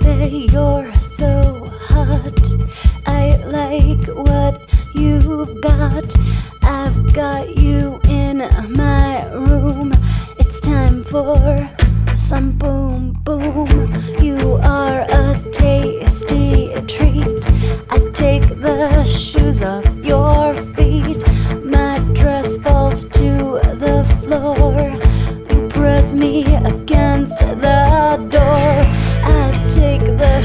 Baby, you're so hot. I like what you've got. I've got you in my room. It's time for some boom boom. You are a tasty treat. I take the shoes off your feet. My dress falls to the floor. You press me against the door.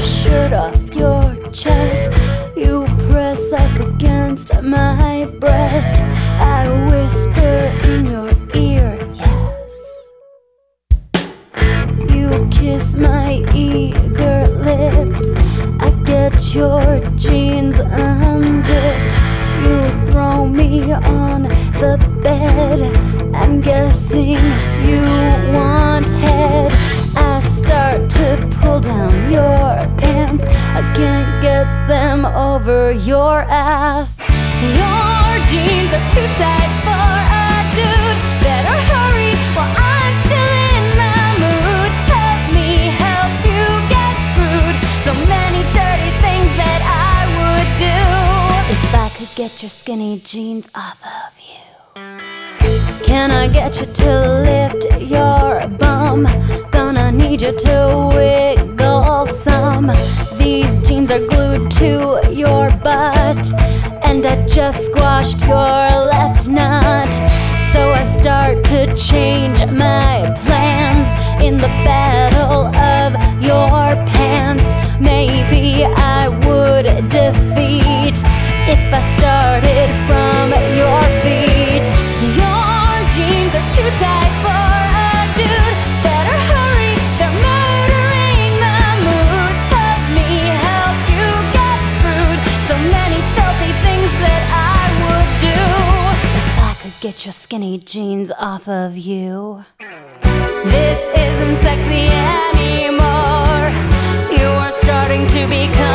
Shirt off your chest. You press up against my breast. I whisper in your ear, yes. You kiss my eager lips. I get your jeans unzipped. You throw me on the bed. I'm guessing you want head. Over your ass. Your jeans are too tight for a dude. Better hurry while I'm still in the mood. Help me help you get screwed. So many dirty things that I would do if I could get your skinny jeans off of you. Can I get you to lift your bum? Gonna need you to some. Jeans are glued to your butt, and I just squashed your left nut. So I start to change my get your skinny jeans off of you. This isn't sexy anymore. You are starting to become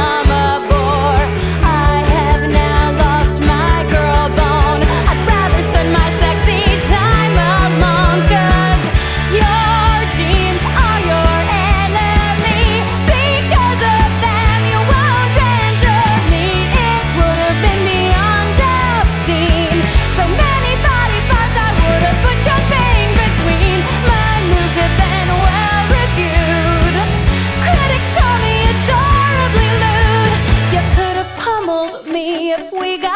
if we got